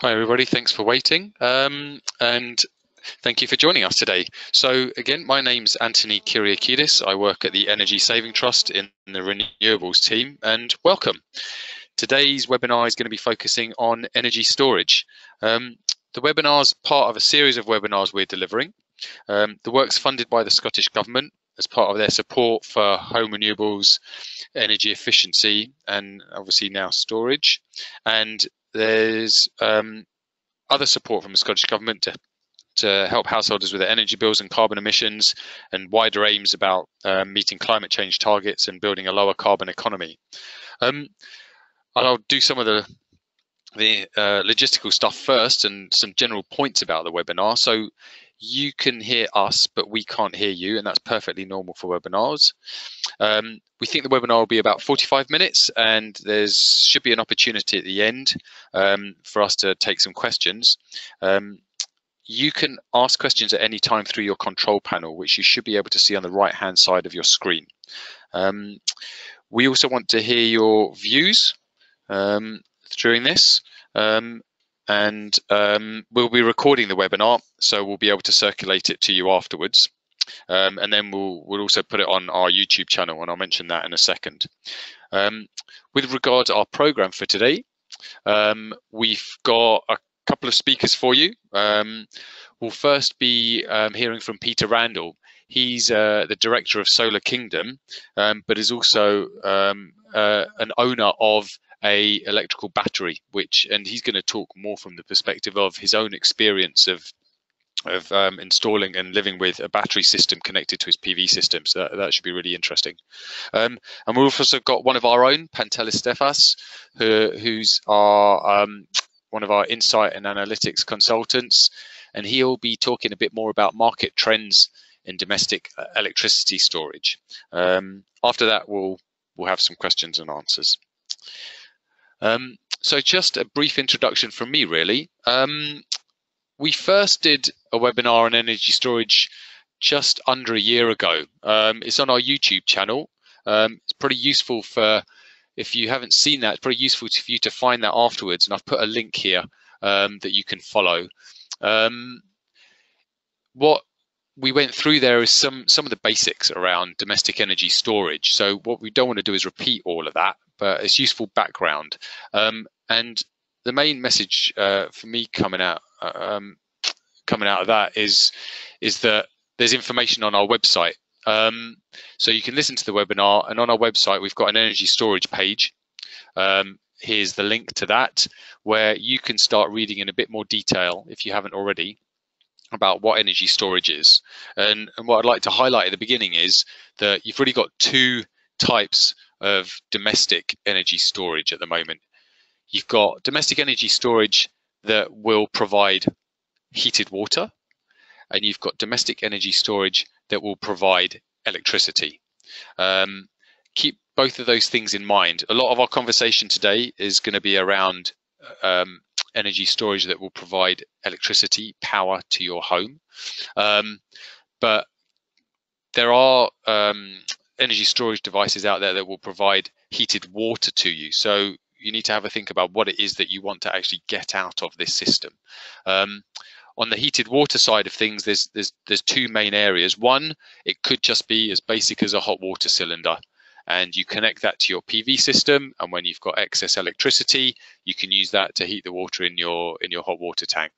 Hi, everybody. Thanks for waiting. Um, and thank you for joining us today. So again, my name's Anthony Kyriakides. I work at the Energy Saving Trust in the renewables team and welcome. Today's webinar is going to be focusing on energy storage. Um, the webinar is part of a series of webinars we're delivering. Um, the work's funded by the Scottish Government as part of their support for home renewables, energy efficiency, and obviously now storage. And there's um, other support from the Scottish Government to, to help householders with their energy bills and carbon emissions and wider aims about uh, meeting climate change targets and building a lower carbon economy. Um, I'll do some of the the uh, logistical stuff first and some general points about the webinar. So you can hear us, but we can't hear you, and that's perfectly normal for webinars. Um, we think the webinar will be about 45 minutes, and there should be an opportunity at the end um, for us to take some questions. Um, you can ask questions at any time through your control panel, which you should be able to see on the right-hand side of your screen. Um, we also want to hear your views um, during this. Um, and um, we'll be recording the webinar, so we'll be able to circulate it to you afterwards. Um, and then we'll, we'll also put it on our YouTube channel, and I'll mention that in a second. Um, with regard to our program for today, um, we've got a couple of speakers for you. Um, we'll first be um, hearing from Peter Randall. He's uh, the director of Solar Kingdom, but is also uh, an owner of a electrical battery, which and he's going to talk more from the perspective of his own experience of of um, installing and living with a battery system connected to his PV system. So that, that should be really interesting. Um, and we've also got one of our own, Pantelis Stefas, who, who's our um, one of our insight and analytics consultants, and he'll be talking a bit more about market trends in domestic uh, electricity storage. Um, after that, we'll we'll have some questions and answers. Um, so just a brief introduction from me, really. Um, we first did a webinar on energy storage just under a year ago. Um, it's on our YouTube channel. Um, it's pretty useful for, if you haven't seen that, it's pretty useful for you to find that afterwards. And I've put a link here um, that you can follow. Um, what we went through there is some some of the basics around domestic energy storage. So what we don't want to do is repeat all of that but it's useful background. Um, and the main message uh, for me coming out uh, um, coming out of that is is that there's information on our website. Um, so you can listen to the webinar, and on our website we've got an energy storage page. Um, here's the link to that, where you can start reading in a bit more detail if you haven't already about what energy storage is. And, and what I'd like to highlight at the beginning is that you've really got two types of domestic energy storage at the moment. You've got domestic energy storage that will provide heated water, and you've got domestic energy storage that will provide electricity. Um, keep both of those things in mind. A lot of our conversation today is going to be around um, energy storage that will provide electricity, power to your home. Um, but there are um, energy storage devices out there that will provide heated water to you. So you need to have a think about what it is that you want to actually get out of this system. Um, on the heated water side of things, there's there's there's two main areas. One, it could just be as basic as a hot water cylinder, and you connect that to your PV system. And when you've got excess electricity, you can use that to heat the water in your in your hot water tank.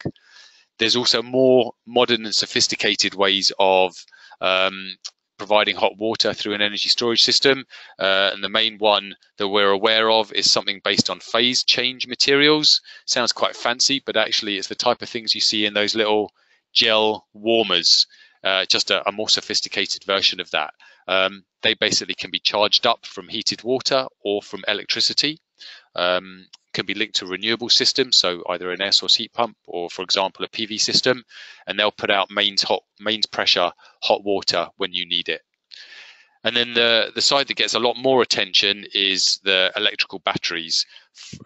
There's also more modern and sophisticated ways of um, providing hot water through an energy storage system. Uh, and the main one that we're aware of is something based on phase change materials. Sounds quite fancy, but actually it's the type of things you see in those little gel warmers, uh, just a, a, more sophisticated version of that. Um, they basically can be charged up from heated water or from electricity. Um, can be linked to renewable systems, so either an air source heat pump or, for example, a PV system, and they'll put out mains hot mains pressure hot water when you need it. And then the the side that gets a lot more attention is the electrical batteries,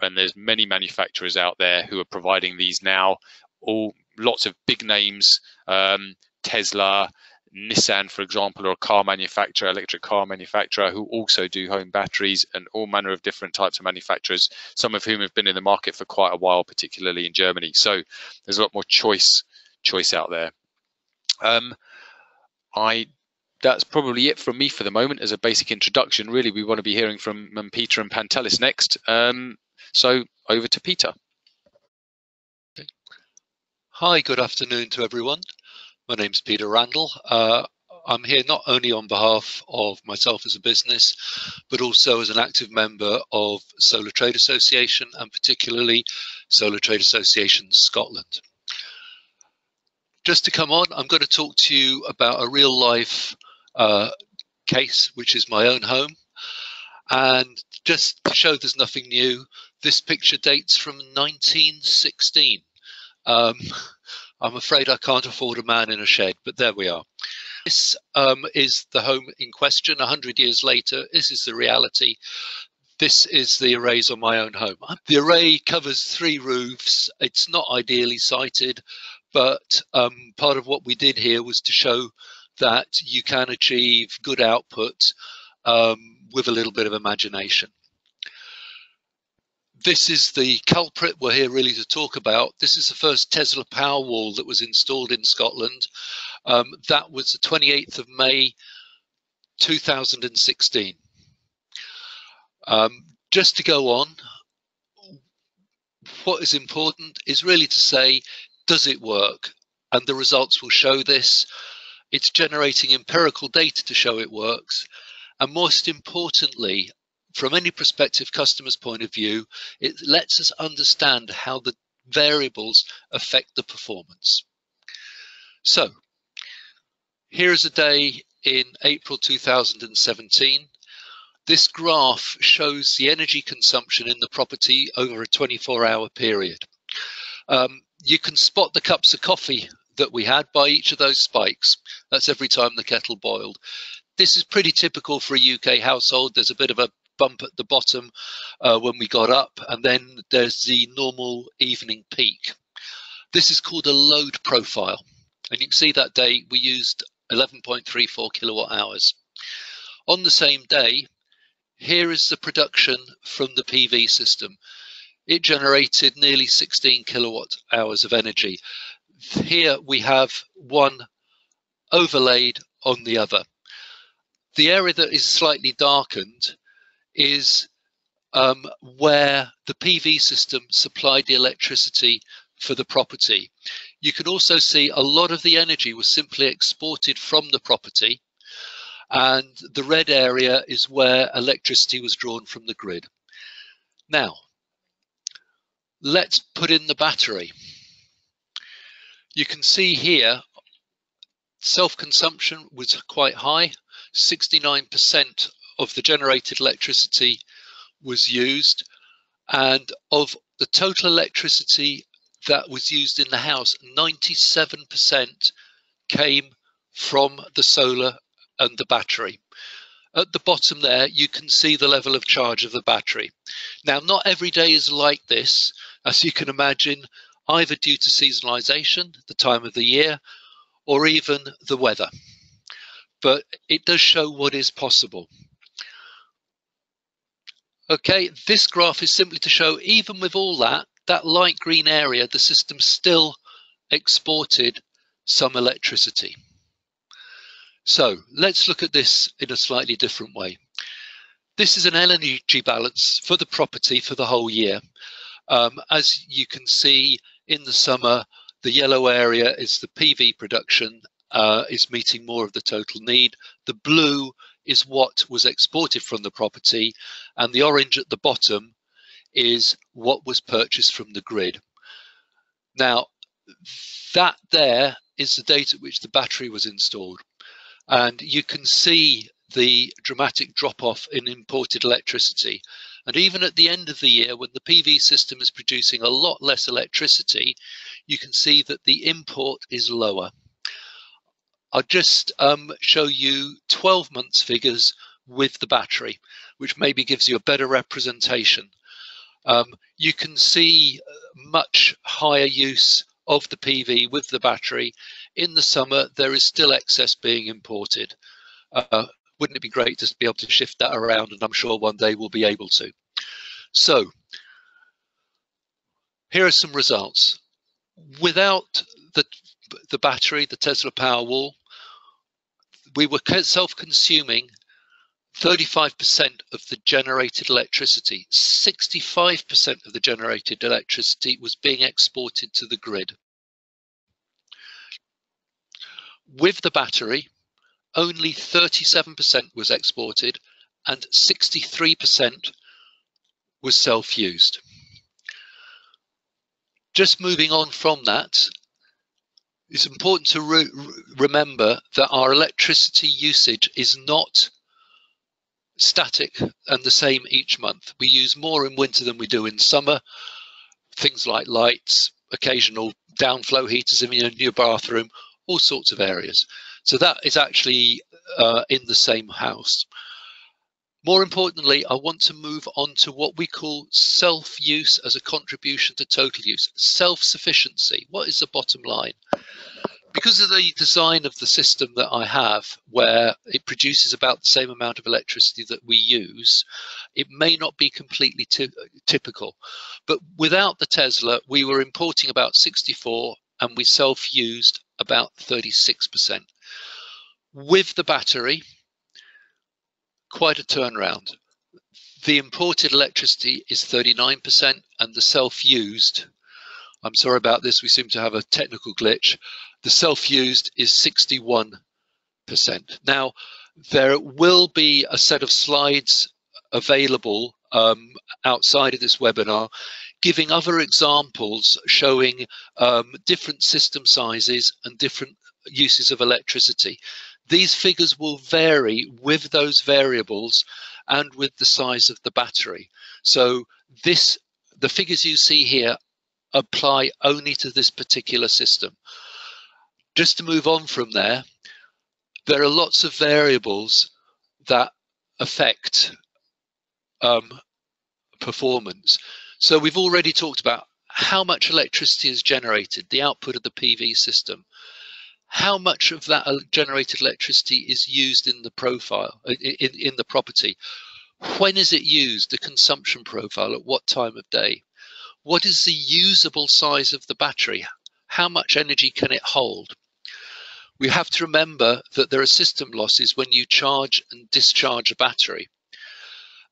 and there's many manufacturers out there who are providing these now. All lots of big names, um, Tesla, Nissan, for example, or a car manufacturer, electric car manufacturer, who also do home batteries and all manner of different types of manufacturers, some of whom have been in the market for quite a while, particularly in Germany. So there's a lot more choice choice out there. Um, I that's probably it from me for the moment as a basic introduction. Really, we want to be hearing from um, Peter and Pantelis next. Um, so over to Peter. Hi, good afternoon to everyone. My name is Peter Randall. Uh, I'm here not only on behalf of myself as a business, but also as an active member of Solar Trade Association and particularly Solar Trade Association Scotland. Just to come on, I'm going to talk to you about a real life uh, case, which is my own home. And just to show there's nothing new, this picture dates from 1916. Um, I'm afraid I can't afford a man in a shed, but there we are. This um, is the home in question 100 years later. This is the reality. This is the arrays on my own home. The array covers three roofs. It's not ideally sited, but um, part of what we did here was to show that you can achieve good output um, with a little bit of imagination. This is the culprit we're here really to talk about. This is the first Tesla Powerwall that was installed in Scotland. Um, that was the 28th of May 2016. Um, just to go on, what is important is really to say, does it work? And the results will show this. It's generating empirical data to show it works. And most importantly, from any prospective customer's point of view, it lets us understand how the variables affect the performance. So here is a day in April 2017. This graph shows the energy consumption in the property over a 24 hour period. Um, you can spot the cups of coffee that we had by each of those spikes. That's every time the kettle boiled. This is pretty typical for a UK household. There's a bit of a bump at the bottom uh, when we got up, and then there's the normal evening peak. This is called a load profile. And you can see that day we used 11.34 kilowatt hours. On the same day, here is the production from the PV system. It generated nearly 16 kilowatt hours of energy here we have one overlaid on the other. The area that is slightly darkened is um, where the PV system supplied the electricity for the property. You can also see a lot of the energy was simply exported from the property and the red area is where electricity was drawn from the grid. Now, let's put in the battery. You can see here, self-consumption was quite high. 69% of the generated electricity was used. And of the total electricity that was used in the house, 97% came from the solar and the battery. At the bottom there, you can see the level of charge of the battery. Now, not every day is like this. As you can imagine, either due to seasonalization, the time of the year, or even the weather. But it does show what is possible. Okay, this graph is simply to show even with all that, that light green area, the system still exported some electricity. So let's look at this in a slightly different way. This is an energy balance for the property for the whole year. Um, as you can see, in the summer, the yellow area is the PV production uh, is meeting more of the total need. The blue is what was exported from the property and the orange at the bottom is what was purchased from the grid. Now, that there is the date at which the battery was installed. And you can see the dramatic drop off in imported electricity. And even at the end of the year, when the PV system is producing a lot less electricity, you can see that the import is lower. I'll just um, show you 12 months figures with the battery, which maybe gives you a better representation. Um, you can see uh, much higher use of the PV with the battery in the summer there is still excess being imported. Uh, wouldn't it be great to be able to shift that around? And I'm sure one day we'll be able to. So here are some results. Without the, the battery, the Tesla Powerwall, we were self-consuming 35% of the generated electricity, 65% of the generated electricity was being exported to the grid. With the battery, only 37% was exported and 63% was self-used. Just moving on from that, it's important to re remember that our electricity usage is not static and the same each month. We use more in winter than we do in summer. Things like lights, occasional downflow heaters in your bathroom, all sorts of areas. So that is actually uh, in the same house. More importantly, I want to move on to what we call self-use as a contribution to total use. Self-sufficiency. What is the bottom line? because of the design of the system that I have, where it produces about the same amount of electricity that we use, it may not be completely typical. But without the Tesla, we were importing about 64 and we self-used about 36%. With the battery, quite a turnaround. The imported electricity is 39% and the self-used, I'm sorry about this, we seem to have a technical glitch, the self-used is 61%. Now, there will be a set of slides available um, outside of this webinar giving other examples showing um, different system sizes and different uses of electricity. These figures will vary with those variables and with the size of the battery. So this, the figures you see here apply only to this particular system just to move on from there, there are lots of variables that affect um, performance. So we've already talked about how much electricity is generated, the output of the PV system. How much of that generated electricity is used in the profile, in, in the property? When is it used, the consumption profile, at what time of day? What is the usable size of the battery? How much energy can it hold? We have to remember that there are system losses when you charge and discharge a battery.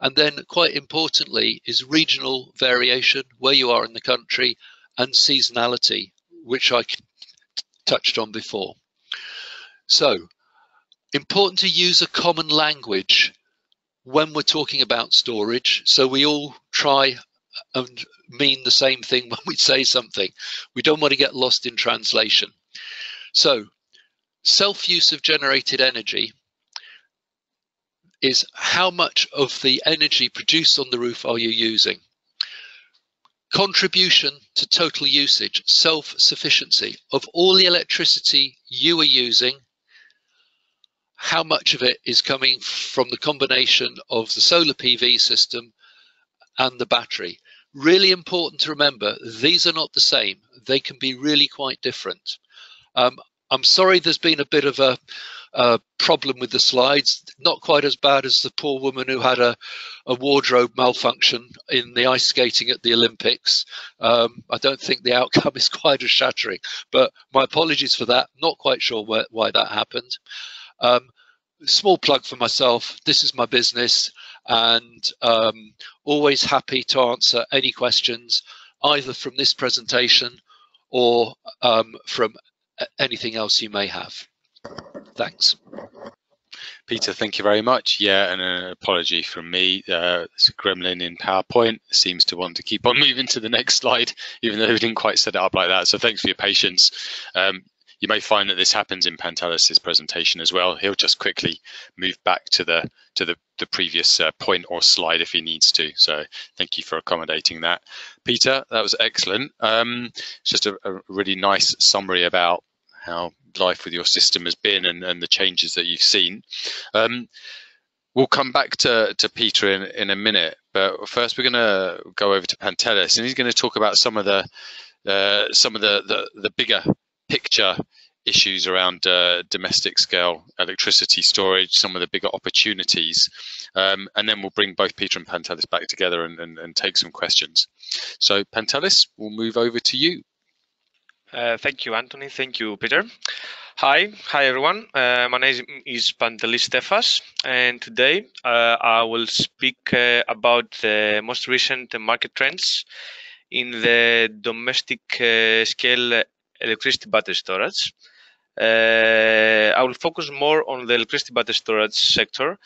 And then quite importantly is regional variation, where you are in the country, and seasonality, which I touched on before. So important to use a common language when we're talking about storage. So we all try and mean the same thing when we say something. We don't want to get lost in translation. So self-use of generated energy is how much of the energy produced on the roof are you using? Contribution to total usage, self-sufficiency of all the electricity you are using, how much of it is coming from the combination of the solar PV system and the battery. Really important to remember, these are not the same. They can be really quite different. Um, I'm sorry there's been a bit of a, a, problem with the slides, not quite as bad as the poor woman who had a, a wardrobe malfunction in the ice skating at the Olympics. Um, I don't think the outcome is quite as shattering, but my apologies for that. Not quite sure why that happened. Um, small plug for myself. This is my business and um, always happy to answer any questions either from this presentation or um, from anything else you may have. Thanks. Peter, thank you very much. Yeah, and an apology from me. Uh, it's a gremlin in PowerPoint seems to want to keep on moving to the next slide, even though we didn't quite set it up like that. So thanks for your patience. Um, you may find that this happens in Pantelis's presentation as well. He'll just quickly move back to the to the, the previous uh, point or slide if he needs to. So thank you for accommodating that. Peter, that was excellent. Um, just a, a really nice summary about how life with your system has been and, and the changes that you've seen. Um, we'll come back to, to Peter in, in a minute, but first we're going to go over to Pantelis, and he's going to talk about some of the uh, some of the, the, the bigger picture issues around uh, domestic scale electricity storage, some of the bigger opportunities, um, and then we'll bring both Peter and Pantelis back together and, and, and take some questions. So Pantelis, we'll move over to you. Uh, thank you, Anthony. Thank you, Peter. Hi, hi everyone. Uh, my name is Pantelis Stefas, and today uh, I will speak uh, about the most recent market trends in the domestic uh, scale electricity battery storage. I will focus more on the electricity battery storage sector.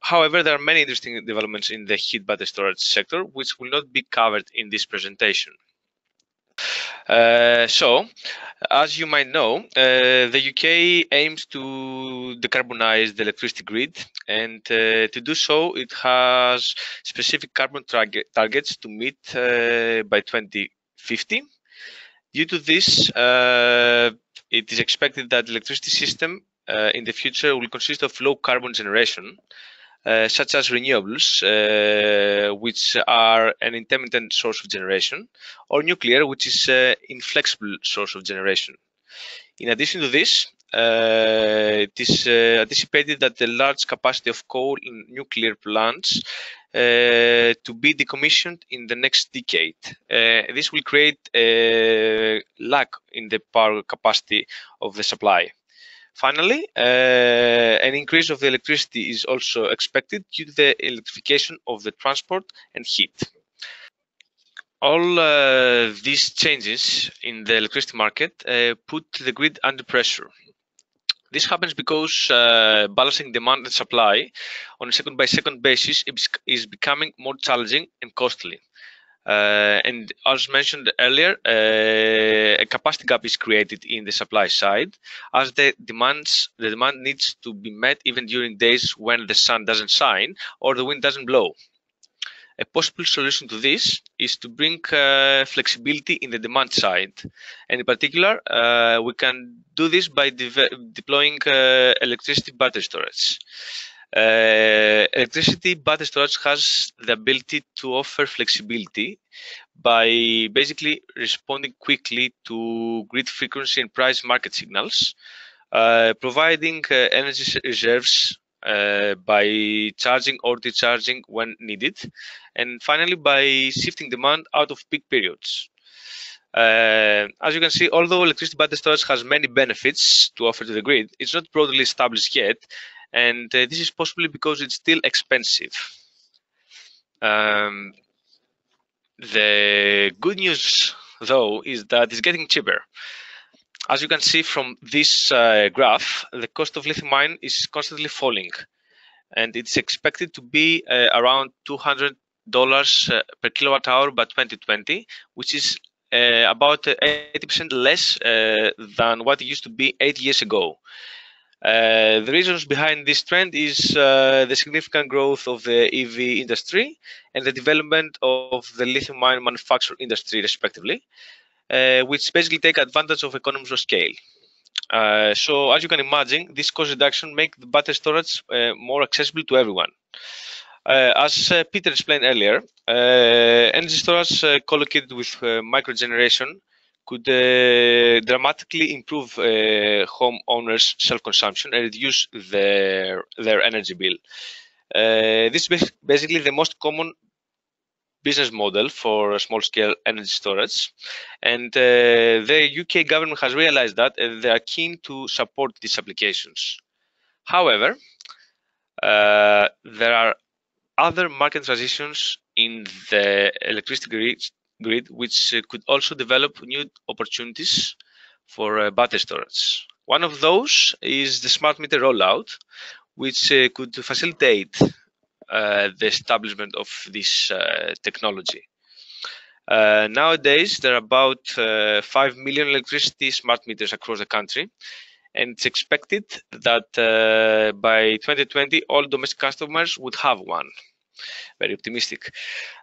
However, there are many interesting developments in the heat battery storage sector, which will not be covered in this presentation. Uh, so, as you might know, uh, the UK aims to decarbonize the electricity grid, and uh, to do so, it has specific carbon targets to meet by 2050. Due to this, it is expected that the electricity system in the future will consist of low carbon generation, such as renewables, uh, which are an intermittent source of generation, or nuclear, which is an inflexible source of generation. In addition to this, uh, it is uh, anticipated that the large capacity of coal and nuclear plants uh, to be decommissioned in the next decade. this will create a lack in the power capacity of the supply. Finally, uh, an increase of the electricity is also expected due to the electrification of the transport and heat. All uh, these changes in the electricity market uh, put the grid under pressure. This happens because uh, balancing demand and supply on a second by second basis is becoming more challenging and costly. Uh, and as mentioned earlier, uh, a capacity gap is created in the supply side as the demands the demand needs to be met even during days when the sun doesn't shine or the wind doesn't blow. A possible solution to this is to bring uh, flexibility in the demand side. And in particular, uh, we can do this by de deploying uh, electricity battery storage. Uh, electricity battery storage has the ability to offer flexibility by basically responding quickly to grid frequency and price market signals, uh, providing uh, energy reserves uh, by charging or discharging when needed, and finally by shifting demand out of peak periods. Uh, as you can see, although electricity battery storage has many benefits to offer to the grid, it's not broadly established yet, and uh, this is possibly because it's still expensive. Um, the good news, though, is that it's getting cheaper. As you can see from this uh, graph, the cost of lithium ion is constantly falling, and it's expected to be uh, around $200 uh, per kilowatt hour by 2020, which is uh, about 80% less than what it used to be eight years ago. Uh, the reasons behind this trend is uh, the significant growth of the EV industry and the development of the lithium ion manufacture industry, respectively, uh, which basically take advantage of economies of scale. Uh, so, as you can imagine, this cost reduction makes the battery storage uh, more accessible to everyone. as Peter explained earlier, energy storage collocated with microgeneration could uh, dramatically improve uh, homeowners' self-consumption and reduce their their energy bill. Uh, this is basically the most common business model for small-scale energy storage, and uh, the UK government has realized that and they are keen to support these applications. However, uh, there are other market transitions in the electricity grid grid, which uh, could also develop new opportunities for uh, battery storage. One of those is the smart meter rollout, which uh, could facilitate the establishment of this technology. Uh, nowadays, there are about uh, 5 million electricity smart meters across the country, and it's expected that uh, by 2020, all domestic customers would have one very optimistic.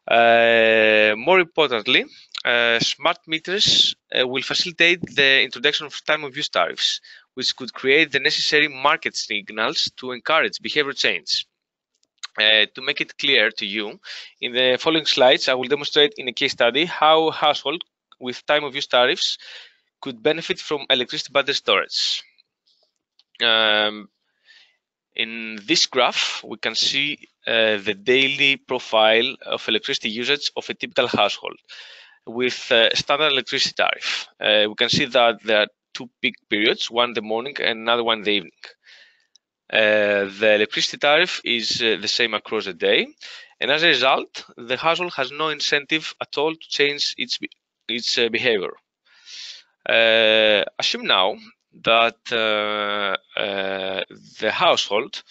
Uh, more importantly, uh, smart meters uh, will facilitate the introduction of time of use tariffs, which could create the necessary market signals to encourage behavior change. Uh, to make it clear to you, in the following slides, I will demonstrate in a case study how household with time of use tariffs could benefit from electricity battery storage. Um, in this graph, we can see uh, the daily profile of electricity usage of a typical household with uh, standard electricity tariff. Uh, we can see that there are two peak periods, one in the morning and another one in the evening. Uh, the electricity tariff is uh, the same across the day, and as a result, the household has no incentive at all to change its its uh, behavior. assume now that the household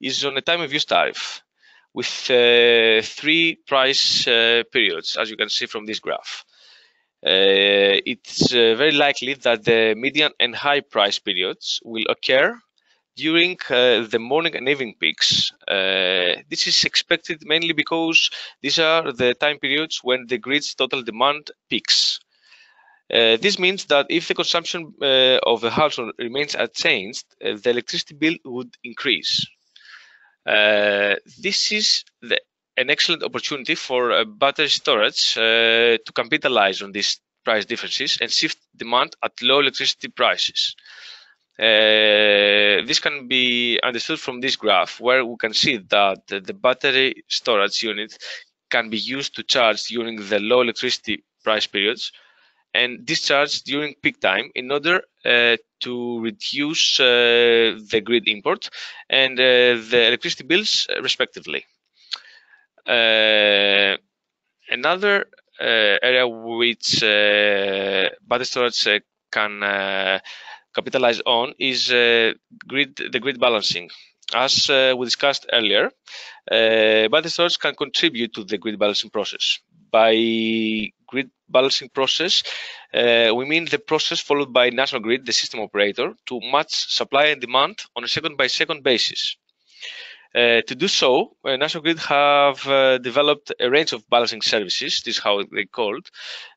is on a time of use tariff with uh, three price uh, periods, as you can see from this graph. Uh, it's very likely that the median and high price periods will occur during uh, the morning and evening peaks. Uh, this is expected mainly because these are the time periods when the grid's total demand peaks. Uh, this means that if the consumption of the household remains unchanged, the electricity bill would increase. Uh, this is the, an excellent opportunity for uh, battery storage uh, to capitalize on these price differences and shift demand at low electricity prices. Uh, this can be understood from this graph where we can see that the battery storage unit can be used to charge during the low electricity price periods and discharged during peak time in order uh, to reduce uh, the grid import and uh, the electricity bills uh, respectively. Uh, another uh, area which battery storage can capitalize on is grid the grid balancing. As we discussed earlier, battery storage can contribute to the grid balancing process by grid balancing process, uh, we mean the process followed by National Grid, the system operator, to match supply and demand on a second-by-second -second basis. Uh, to do so, uh, National Grid have uh, developed a range of balancing services. This is how they called.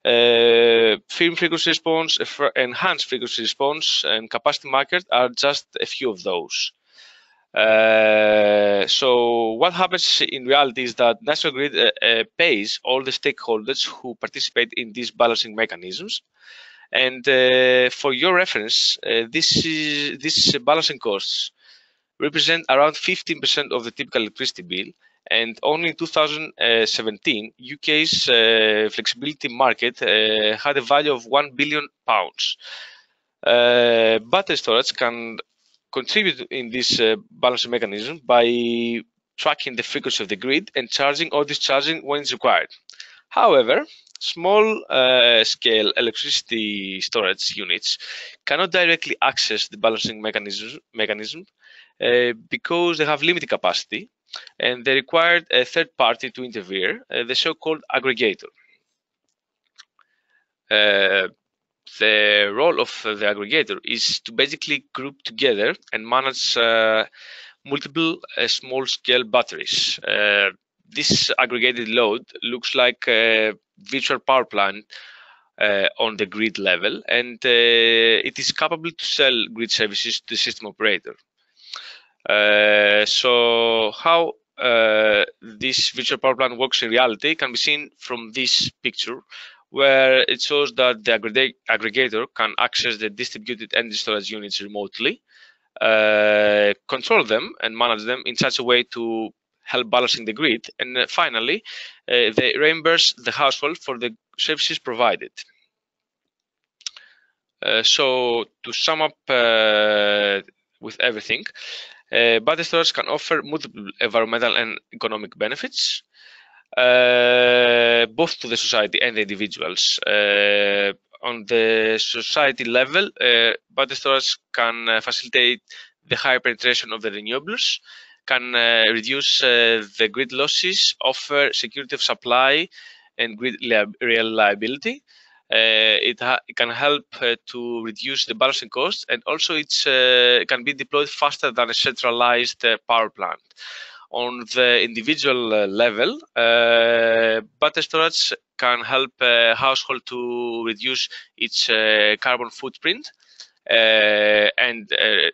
Uh, firm frequency response, enhanced frequency response, and capacity market are just a few of those. Uh, so what happens in reality is that National Grid uh, uh, pays all the stakeholders who participate in these balancing mechanisms. And uh, for your reference, uh, this is this balancing costs represent around 15% of the typical electricity bill. And only in 2017, UK's flexibility market had a value of 1 billion pounds. battery storage can contribute in this uh, balancing mechanism by tracking the frequency of the grid and charging or discharging when it's required. However, small uh, scale electricity storage units cannot directly access the balancing mechanism, mechanism uh, because they have limited capacity and they require a third party to interfere, uh, the so-called aggregator. The role of the aggregator is to basically group together and manage uh, multiple uh, small scale batteries. Uh, this aggregated load looks like a virtual power plant uh, on the grid level and uh, it is capable to sell grid services to the system operator. Uh, so how this virtual power plant works in reality can be seen from this picture where it shows that the aggregator can access the distributed energy storage units remotely, uh, control them and manage them in such a way to help balancing the grid. And uh, finally, uh, they reimburse the household for the services provided. Uh, so to sum up uh, with everything, uh, battery storage can offer multiple environmental and economic benefits both to the society and the individuals. Uh, on the society level, uh, battery storage can uh, facilitate the higher penetration of the renewables, can uh, reduce uh, the grid losses, offer security of supply and grid reliability. It, it, can help to reduce the balancing costs and also it can be deployed faster than a centralized power plant on the individual uh, level, uh, battery storage can help a uh, household to reduce its uh, carbon footprint uh, and uh,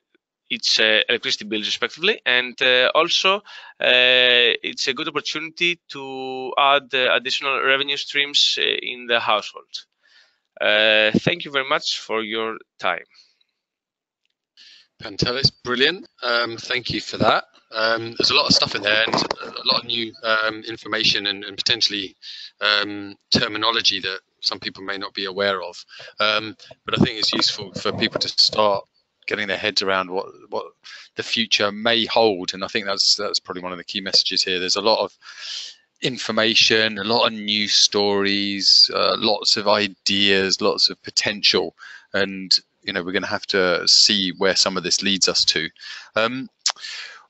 its electricity bills respectively and also it's a good opportunity to add additional revenue streams in the household thank you very much for your time. Pantelis, brilliant. Um, thank you for that. Um, there's a lot of stuff in there and a lot of new um, information and, and potentially um, terminology that some people may not be aware of. Um, but I think it's useful for people to start getting their heads around what what the future may hold. And I think that's that's probably one of the key messages here. There's a lot of information, a lot of news stories, uh, lots of ideas, lots of potential, and you know we're going to have to see where some of this leads us to. Um,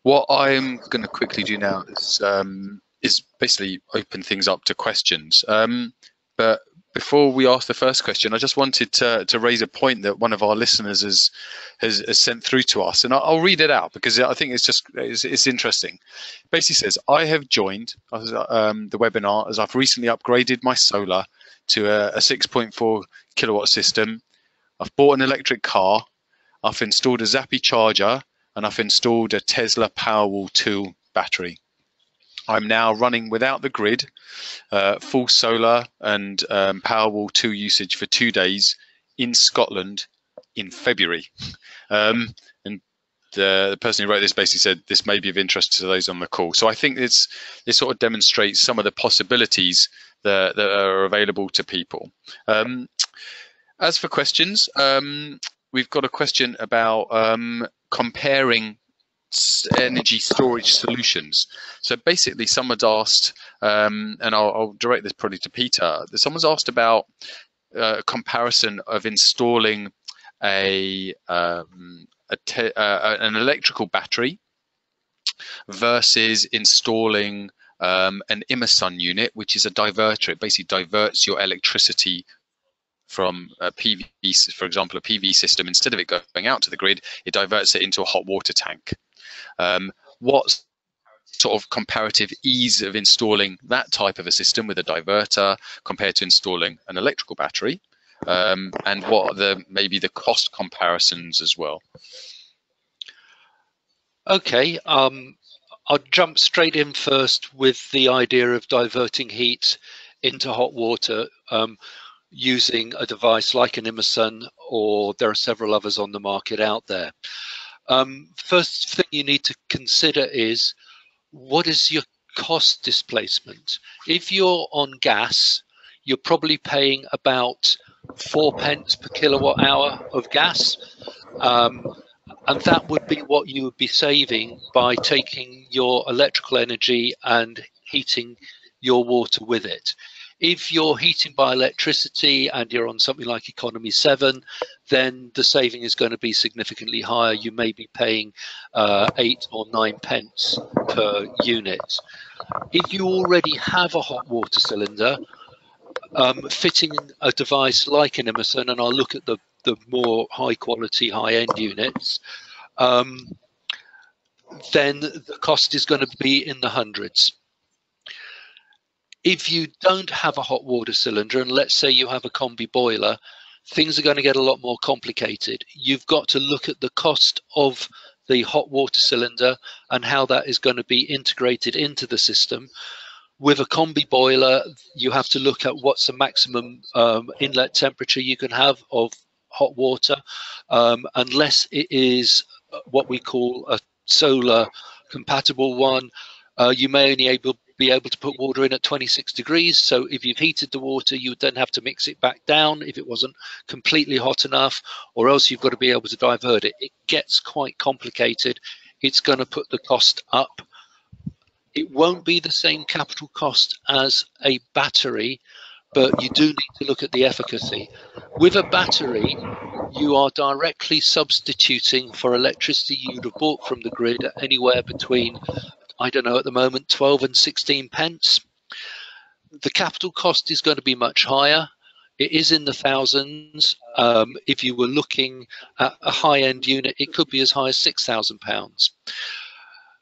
what I'm going to quickly do now is um, is basically open things up to questions. Um, but before we ask the first question, I just wanted to to raise a point that one of our listeners has has, has sent through to us, and I'll, read it out because I think it's just it's, it's interesting. Basically, says I have joined um, the webinar as I've recently upgraded my solar to a, a 6.4 kilowatt system. I've bought an electric car. I've installed a Zappi charger, and I've installed a Tesla Powerwall 2 battery. I'm now running without the grid, uh, full solar and um, Powerwall 2 usage for two days in Scotland in February. Um, and the, the, person who wrote this basically said this may be of interest to those on the call. So I think it's, this sort of demonstrates some of the possibilities that, that are available to people. Um, as for questions, um, we've got a question about um, comparing energy storage solutions. So basically, someone's asked, um, and I'll, I'll, direct this probably to Peter. Someone's asked about uh, a comparison of installing a, um, a uh, an electrical battery versus installing um, an Immersun unit, which is a diverter. It basically diverts your electricity from a PV, for example, a PV system. Instead of it going out to the grid, it diverts it into a hot water tank. Um, what sort of comparative ease of installing that type of a system with a diverter compared to installing an electrical battery? Um, and what are the maybe the cost comparisons as well? Okay, um, I'll jump straight in first with the idea of diverting heat into hot water um, using a device like an Immersun, or there are several others on the market out there. Um, first thing you need to consider is what is your cost displacement? If you're on gas, you're probably paying about four pence per kilowatt hour of gas. Um, and that would be what you would be saving by taking your electrical energy and heating your water with it. If you're heating by electricity and you're on something like economy 7, then the saving is going to be significantly higher. You may be paying uh, 8 or 9 pence per unit. If you already have a hot water cylinder, um, fitting a device like an Immersun, and I'll look at the, the more high quality, high end units, um, then the cost is going to be in the hundreds if you don't have a hot water cylinder, and let's say you have a combi boiler, things are going to get a lot more complicated. You've got to look at the cost of the hot water cylinder and how that is going to be integrated into the system. With a combi boiler, you have to look at what's the maximum um, inlet temperature you can have of hot water, um, unless it is what we call a solar compatible one. Uh, you may only able be able to put water in at 26 degrees. So if you've heated the water, you would then have to mix it back down if it wasn't completely hot enough, or else you've got to be able to divert it. It gets quite complicated. It's going to put the cost up. It won't be the same capital cost as a battery, but you do need to look at the efficacy. With a battery, you are directly substituting for electricity you'd have bought from the grid anywhere between I don't know, at the moment, 12 and 16 pence. The capital cost is going to be much higher. It is in the thousands. Um, if you were looking at a high end unit, it could be as high as £6,000.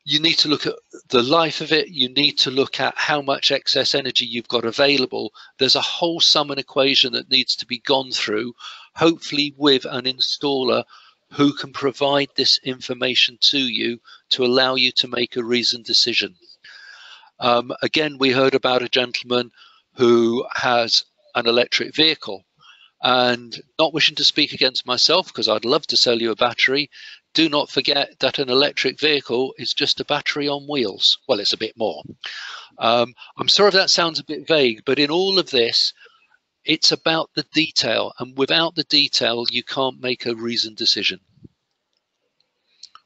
You need to look at the life of it. You need to look at how much excess energy you've got available. There's a whole sum and equation that needs to be gone through, hopefully with an installer who can provide this information to you to allow you to make a reasoned decision. Um, again, we heard about a gentleman who has an electric vehicle. And not wishing to speak against myself, because I'd love to sell you a battery, do not forget that an electric vehicle is just a battery on wheels. Well, it's a bit more. Um, I'm sorry if that sounds a bit vague, but in all of this, it's about the detail. And without the detail, you can't make a reasoned decision.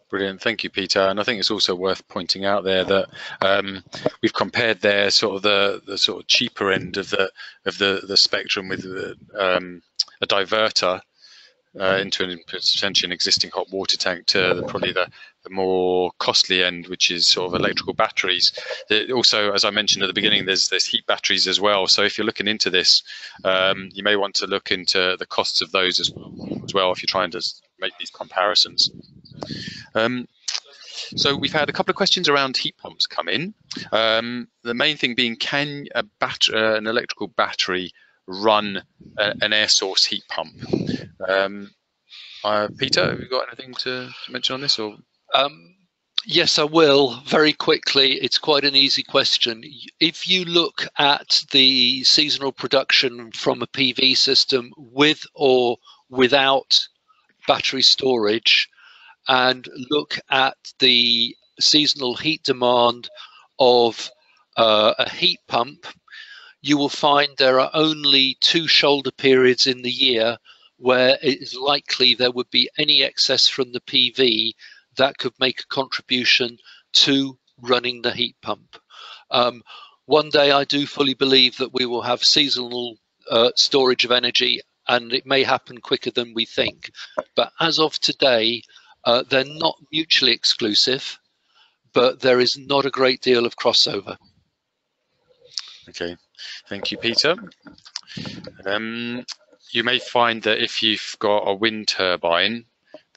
Brilliant, thank you, Peter. And I think it's also worth pointing out there that um, we've compared there sort of the the sort of cheaper end of the of the the spectrum with um, a diverter uh, into an potentially an existing hot water tank to the, probably the, the more costly end, which is sort of electrical batteries. also, as I mentioned at the beginning, there's there's heat batteries as well. So if you're looking into this, um, you may want to look into the costs of those as, as well if you're trying to make these comparisons. Um, so we've had a couple of questions around heat pumps come in. Um, the main thing being, can a bat- uh, an electrical battery run a, an air source heat pump? Um, uh, Peter, have you got anything to, to mention on this? Or um, yes, I will very quickly. It's quite an easy question. If you look at the seasonal production from a PV system with or without battery storage, and look at the seasonal heat demand of uh, a heat pump, you will find there are only two shoulder periods in the year where it is likely there would be any excess from the PV that could make a contribution to running the heat pump. Um, one day I do fully believe that we will have seasonal uh, storage of energy and it may happen quicker than we think. But as of today, uh, they're not mutually exclusive, but there is not a great deal of crossover. Okay, thank you, Peter. Um, you may find that if you've got a wind turbine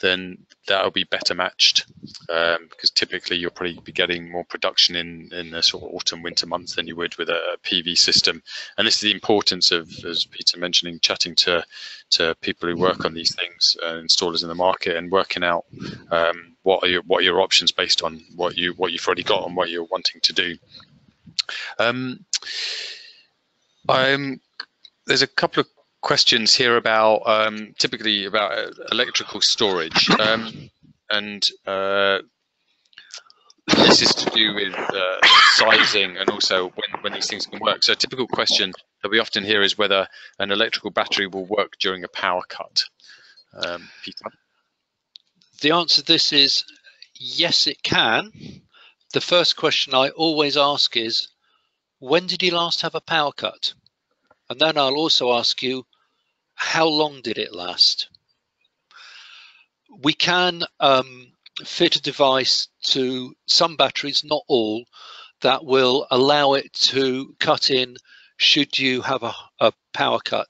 then that'll be better matched um, because typically you'll probably be getting more production in in the sort of autumn winter months than you would with a PV system. And this is the importance of, as Peter mentioning, chatting to to people who work on these things, uh, installers in the market, and working out um, what are your what are your options based on what you what you've already got and what you're wanting to do. Um, I'm there's a couple of questions here about um, typically about uh, electrical storage, um, and uh, this is to do with uh, sizing and also when, when these things can work. So a typical question that we often hear is whether an electrical battery will work during a power cut. Um, Peter? The answer to this is yes, it can. The first question I always ask is, when did you last have a power cut? And then I'll also ask you, how long did it last? We can um, fit a device to some batteries, not all, that will allow it to cut in should you have a, a, power cut.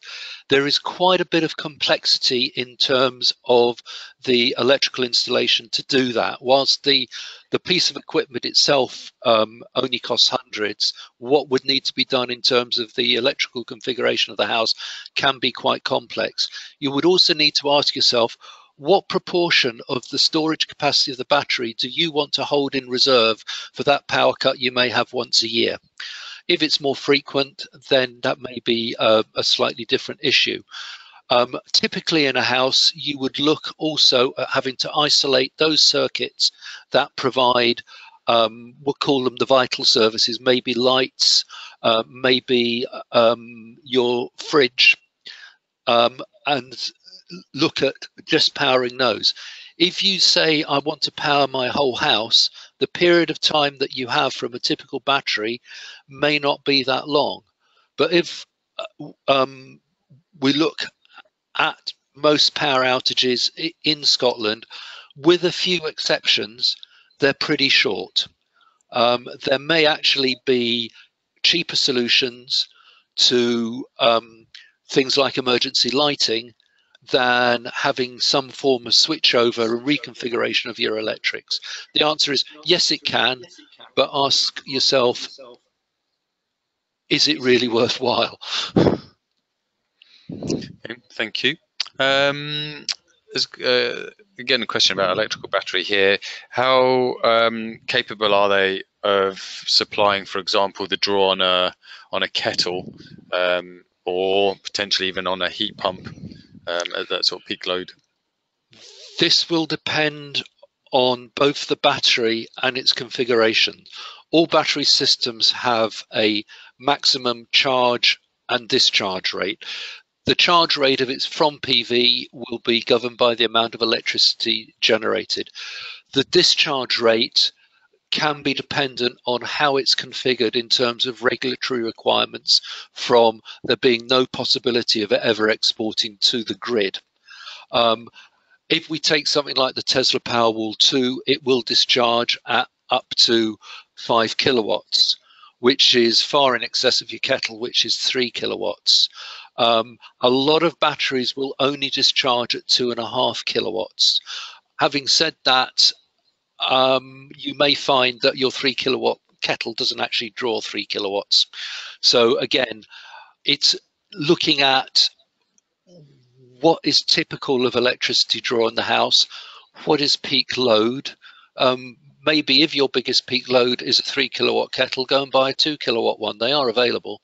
There is quite a bit of complexity in terms of the electrical installation to do that. Whilst the the piece of equipment itself um, only costs hundreds, what would need to be done in terms of the electrical configuration of the house can be quite complex. You would also need to ask yourself, what proportion of the storage capacity of the battery do you want to hold in reserve for that power cut you may have once a year? If it's more frequent, then that may be a, a slightly different issue. Um, typically in a house, you would look also at having to isolate those circuits that provide, um, we'll call them the vital services, maybe lights, uh, maybe um, your fridge, um, and look at just powering those. If you say, I want to power my whole house, the period of time that you have from a typical battery may not be that long. But if uh, um, we look at most power outages in Scotland, with a few exceptions, they're pretty short. Um, there may actually be cheaper solutions to um, things like emergency lighting than having some form of switchover and reconfiguration of your electrics? The answer is yes, it can, but ask yourself, is it really worthwhile? Okay, thank you. Um, uh, again a question about electrical battery here. How um, capable are they of supplying, for example, the draw on a on a kettle um, or potentially even on a heat pump um, at that sort of peak load? This will depend on both the battery and its configuration. All battery systems have a maximum charge and discharge rate. The charge rate of its from PV will be governed by the amount of electricity generated. The discharge rate can be dependent on how it's configured in terms of regulatory requirements from there being no possibility of ever exporting to the grid. Um, if we take something like the Tesla Powerwall 2, it will discharge at up to five kilowatts, which is far in excess of your kettle, which is three kilowatts. Um, a lot of batteries will only discharge at two and a half kilowatts. Having said that, um, you may find that your three kilowatt kettle doesn't actually draw three kilowatts. So again, it's looking at what is typical of electricity draw in the house, what is peak load. Um, maybe if your biggest peak load is a three kilowatt kettle, go and buy a two kilowatt one. They are available.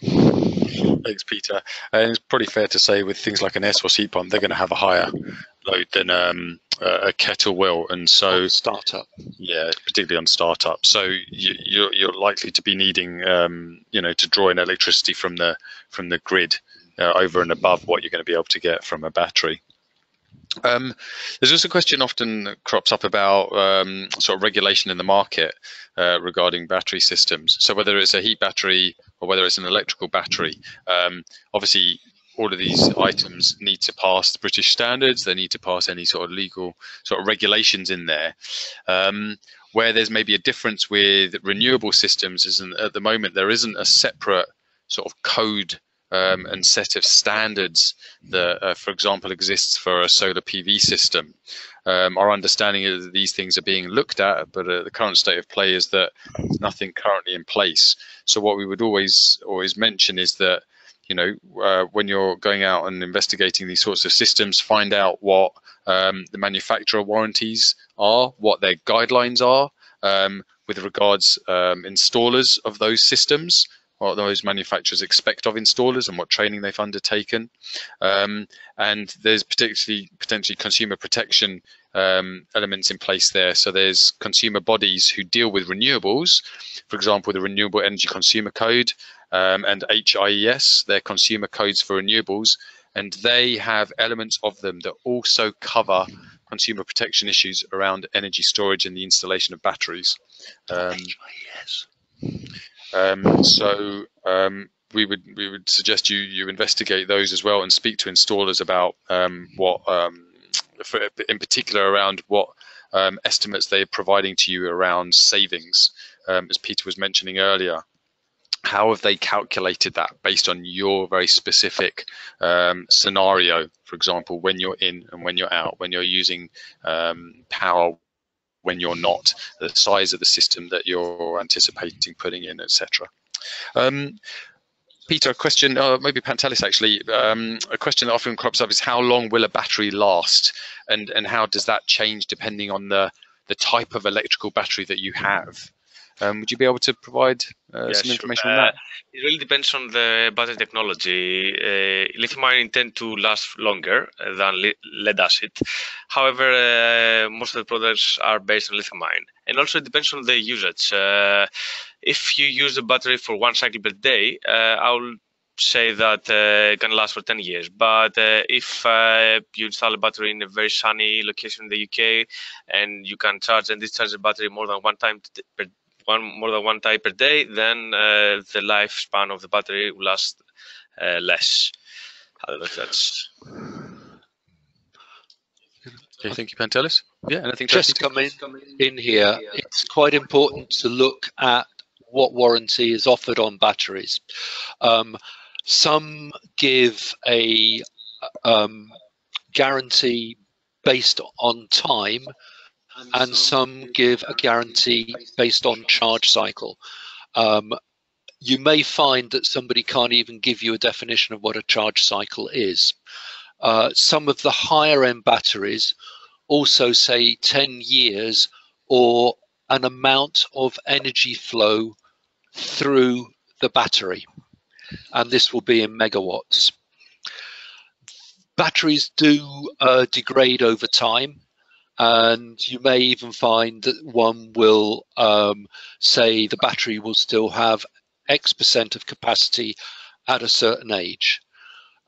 Thanks, Peter. And it's probably fair to say with things like an air source heat pump, they're going to have a higher load than um, a kettle will, and so startup. Yeah, particularly on startup. So you, are you're, you're likely to be needing, um, you know, to draw in electricity from the from the grid uh, over and above what you're going to be able to get from a battery. Um, there's also a question often that crops up about um, sort of regulation in the market uh, regarding battery systems. So whether it's a heat battery or whether it's an electrical battery, um, obviously all of these items need to pass the British standards. They need to pass any sort of legal sort of regulations in there. Um, where there's maybe a difference with renewable systems is at the moment there isn't a separate sort of code um, and set of standards that, uh, for example, exists for a solar PV system. Um, our understanding is that these things are being looked at, but uh, the current state of play is that nothing currently in place. So what we would always always mention is that you know uh, when you're going out and investigating these sorts of systems, find out what um, the manufacturer warranties are, what their guidelines are um, with regards um, installers of those systems what those manufacturers expect of installers and what training they've undertaken. Um, and there's particularly potentially consumer protection um, elements in place there. So there's consumer bodies who deal with renewables, for example, the Renewable Energy Consumer Code um, and HIES, their consumer codes for renewables, and they have elements of them that also cover consumer protection issues around energy storage and the installation of batteries. Um. Um, so um, we would we would suggest you you investigate those as well and speak to installers about um, what um, for, in particular around what um, estimates they're providing to you around savings, um, as Peter was mentioning earlier. How have they calculated that based on your very specific scenario? For example, when you're in and when you're out, when you're using power when you're not, the size of the system that you're anticipating putting in, etc. Um, Peter, a question, uh, maybe Pantelis actually, um, a question that often crops up is how long will a battery last and, and how does that change depending on the, the type of electrical battery that you have? Um, would you be able to provide uh, yeah, some information sure. on that? Uh, it really depends on the battery technology. Uh, lithium ion tend to last longer than lead acid. However, uh, most of the products are based on lithium ion. And also it depends on the usage. Uh, if you use the battery for one cycle per day, uh, I'll say that uh, it can last for 10 years. But uh, if uh, you install a battery in a very sunny location in the UK and you can charge and discharge the battery more than one time per one more than one type per day, then uh, the lifespan of the battery will last uh, less. I don't know if that's. Okay, thank you, Pantelis. Yeah, and I think just coming in here, it's quite important to look at what warranty is offered on batteries. Um, some give a um, guarantee based on time and some give a guarantee based on charge cycle. Um, you may find that somebody can't even give you a definition of what a charge cycle is. Uh, some of the higher end batteries also say 10 years or an amount of energy flow through the battery. and this will be in megawatts. Batteries do uh, degrade over time, and you may even find that one will um, say the battery will still have X percent of capacity at a certain age.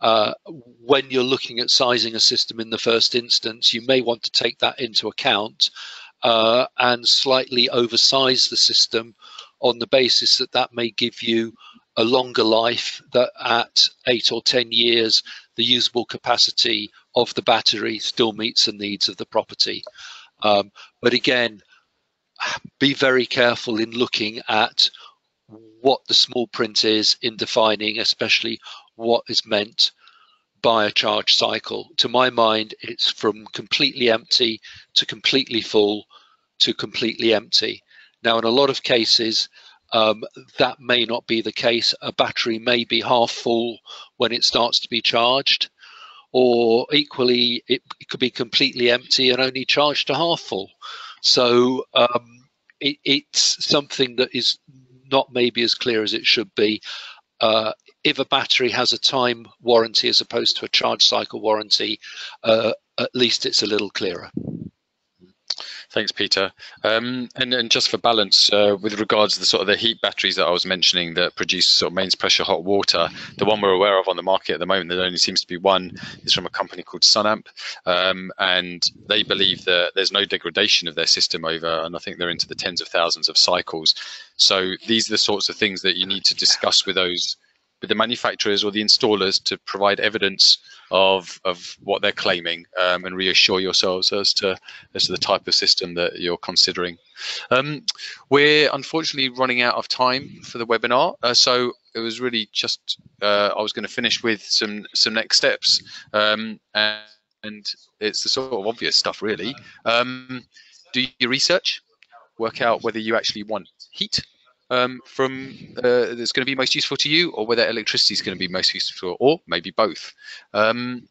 Uh, when you're looking at sizing a system in the first instance, you may want to take that into account uh, and slightly oversize the system on the basis that that may give you a longer life that at eight or 10 years, the usable capacity of the battery still meets the needs of the property. Um, but again, be very careful in looking at what the small print is in defining, especially what is meant by a charge cycle. To my mind, it's from completely empty to completely full to completely empty. Now, in a lot of cases, um, that may not be the case. A battery may be half full when it starts to be charged, or equally, it, it could be completely empty and only charged to half full. So um, it, it's something that is not maybe as clear as it should be. Uh, if a battery has a time warranty as opposed to a charge cycle warranty, uh, at least it's a little clearer. Thanks, Peter. Um, and, and just for balance, uh, with regards to the sort of the heat batteries that I was mentioning that produce sort of mains pressure hot water, the one we're aware of on the market at the moment, there only seems to be one, is from a company called Sunamp, um, and they believe that there's no degradation of their system over, and I think they're into the tens of thousands of cycles. So these are the sorts of things that you need to discuss with those with the manufacturers or the installers to provide evidence of of what they're claiming um, and reassure yourselves as to as to the type of system that you're considering. Um, we're unfortunately running out of time for the webinar, uh, so it was really just uh, I was going to finish with some some next steps, um, and, and, it's the sort of obvious stuff really. Um, do your research, work out whether you actually want heat um, from uh, that's going to be most useful to you, or whether electricity is going to be most useful, or maybe both. Um,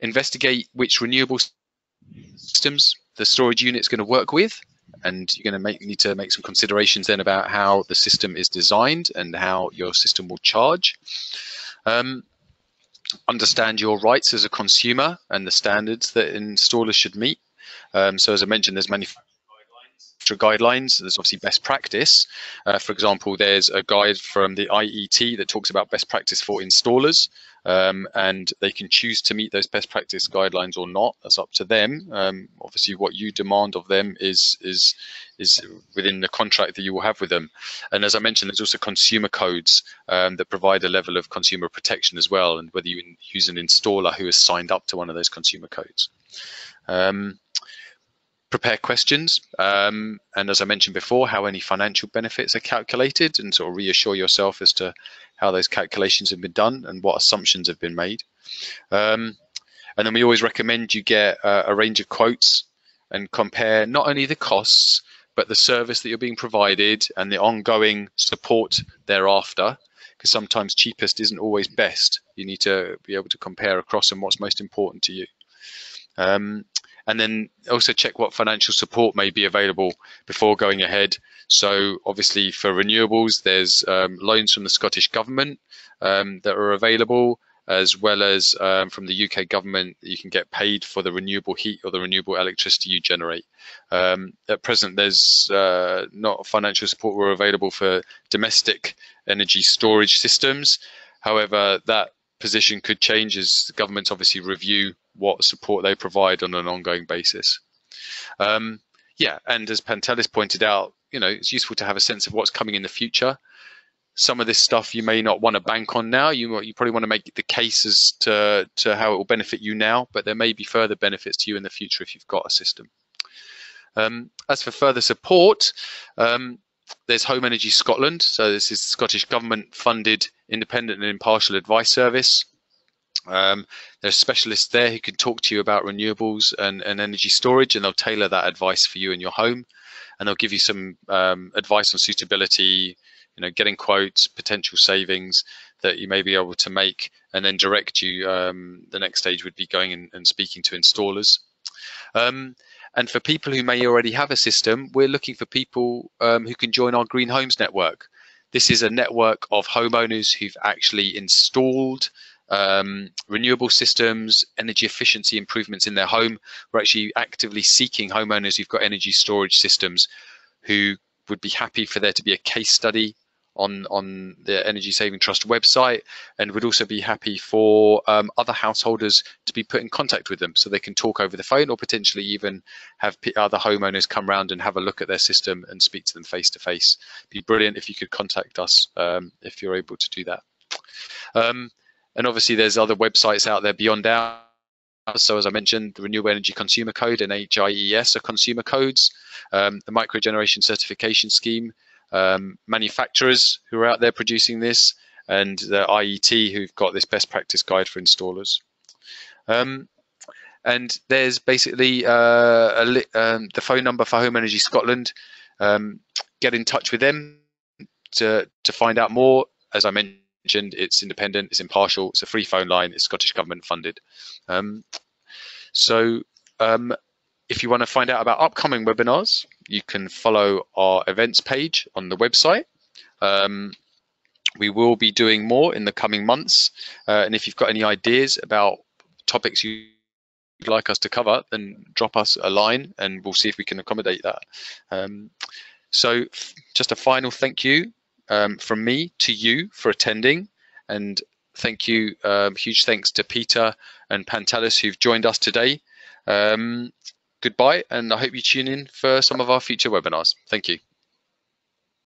investigate which renewable systems the storage unit is going to work with, and you're going to make, need to make some considerations then about how the system is designed and how your system will charge. Um, understand your rights as a consumer and the standards that installers should meet. Um, so as I mentioned, there's guidelines. There's obviously best practice. Uh, for example, there's a guide from the IET that talks about best practice for installers, um, and they can choose to meet those best practice guidelines or not. That's up to them. Um, obviously, what you demand of them is is is within the contract that you will have with them. And as I mentioned, there's also consumer codes um, that provide a level of consumer protection as well, and whether you use an installer who has signed up to one of those consumer codes. Um, prepare questions. Um, and as I mentioned before, how any financial benefits are calculated and sort of reassure yourself as to how those calculations have been done and what assumptions have been made. Um, and then we always recommend you get a range of quotes and compare not only the costs, but the service that you're being provided and the ongoing support thereafter. Because sometimes cheapest isn't always best. You need to be able to compare across and what's most important to you. Um, and then also check what financial support may be available before going ahead. So obviously for renewables, there's um, loans from the Scottish government um, that are available, as well as um, from the UK government, you can get paid for the renewable heat or the renewable electricity you generate. Um, at present, there's uh, not financial support were available for domestic energy storage systems. However, that position could change as governments obviously review what support they provide on an ongoing basis. Um, yeah, and as Pantelis pointed out, you know, it's useful to have a sense of what's coming in the future. Some of this stuff you may not want to bank on now. You you probably want to make the case as to to how it will benefit you now, but there may be further benefits to you in the future if you've got a system. Um, as for further support, um, there's Home Energy Scotland. So this is Scottish government funded independent and impartial advice service. Um, there's specialists there who can talk to you about renewables and, and energy storage, and they'll tailor that advice for you in your home. And they'll give you some um, advice on suitability, you know, getting quotes, potential savings that you may be able to make, and then direct you. Um, the next stage would be going in and speaking to installers. Um, and for people who may already have a system, we're looking for people um, who can join our Green Homes Network. this is a network of homeowners who've actually installed um, renewable systems, energy efficiency improvements in their home. We're actually actively seeking homeowners who've got energy storage systems who would be happy for there to be a case study on on the Energy Saving Trust website, and would also be happy for um, other householders to be put in contact with them, so they can talk over the phone, or potentially even have other homeowners come around and have a look at their system and speak to them face to face. Be brilliant if you could contact us um, if you're able to do that. Um, and obviously, there's other websites out there beyond ours. So as I mentioned, the Renewable Energy Consumer Code and HIES are consumer codes. Um, the Microgeneration Certification Scheme um, manufacturers who are out there producing this, and the IET who've got this best practice guide for installers. Um, and there's basically uh, um, the phone number for Home Energy Scotland. Um, get in touch with them to to find out more. As I mentioned, it's independent, it's impartial, it's a free phone line, it's Scottish Government funded. Um, so um, if you want to find out about upcoming webinars, you can follow our events page on the website. Um, we will be doing more in the coming months. Uh, and if you've got any ideas about topics you'd like us to cover, then drop us a line and we'll see if we can accommodate that. Um, so just a final thank you um, from me to you for attending. And thank you, um, huge thanks to Peter and Pantelis who've joined us today. Goodbye, and I hope you tune in for some of our future webinars. Thank you.